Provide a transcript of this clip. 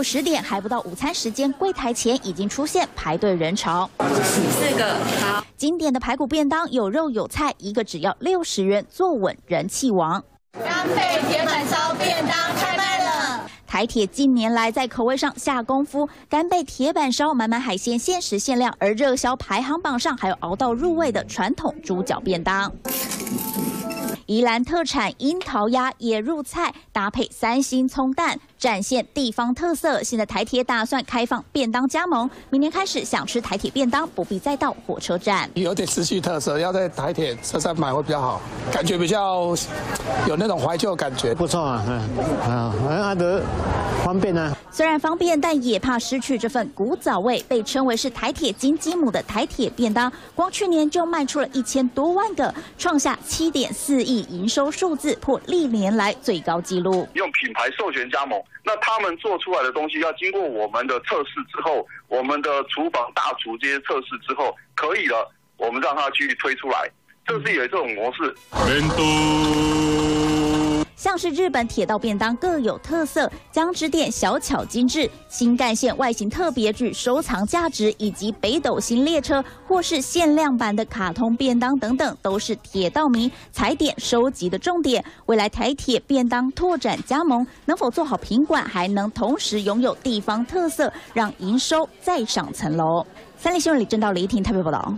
午十点还不到午餐时间，柜台前已经出现排队人潮。四个好，经典的排骨便当有肉有菜，一个只要六十元，坐稳人气王。干贝铁板烧便当开卖了。台铁近年来在口味上下功夫，干贝铁板烧满满海鲜限时限量，而热销排行榜上还有熬到入味的传统猪脚便当。宜兰特产樱桃鸭也入菜，搭配三星葱蛋，展现地方特色。现在台铁打算开放便当加盟，明年开始想吃台铁便当不必再到火车站。有点失去特色，要在台铁车站买会比较好，感觉比较有那种怀旧感觉，不错啊，嗯啊，阿德方便啊。虽然方便，但也怕失去这份古早味。被称为是台铁金鸡母的台铁便当，光去年就卖出了一千多万个，创下七点四亿营收数字，破历年来最高纪录。用品牌授权加盟，那他们做出来的东西要经过我们的测试之后，我们的厨房大厨这些测试之后可以了，我们让他去推出来，这是有这种模式。是日本铁道便当各有特色，江之店小巧精致，新干线外形特别具收藏价值，以及北斗星列车或是限量版的卡通便当等等，都是铁道迷踩点收集的重点。未来台铁便当拓展加盟，能否做好品管，还能同时拥有地方特色，让营收再上层楼？三立新闻李正道、李婷特别报道。